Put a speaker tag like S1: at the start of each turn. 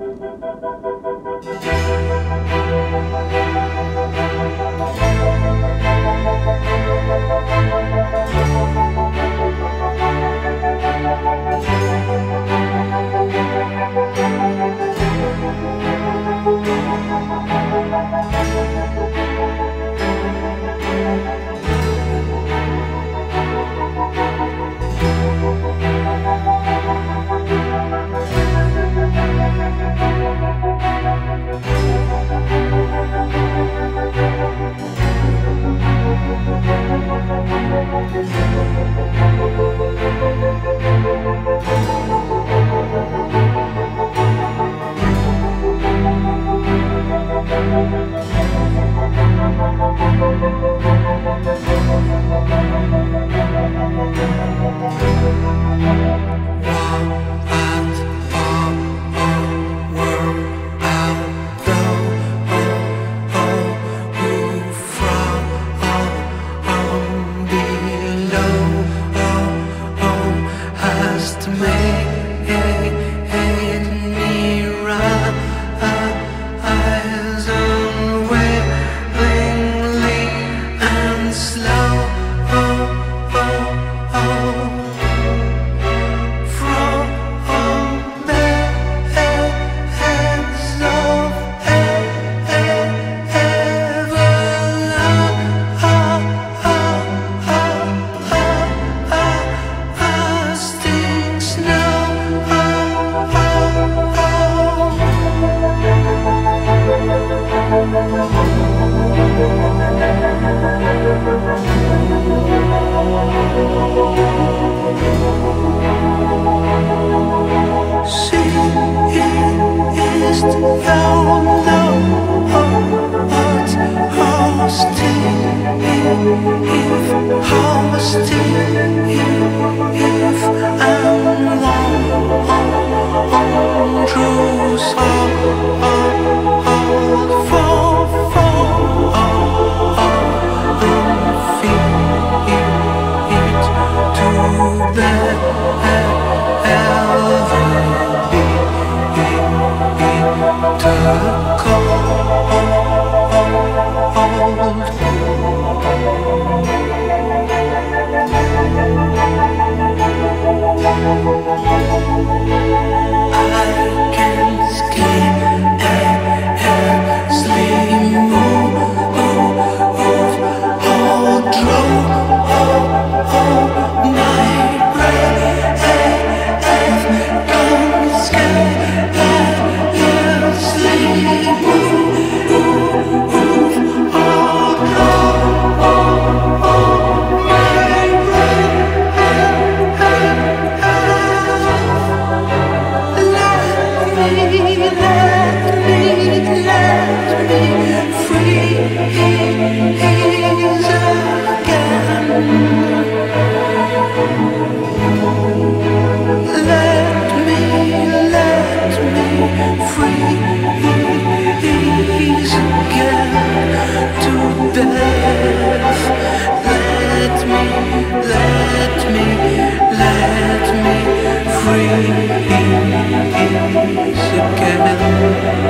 S1: Müzik free free again.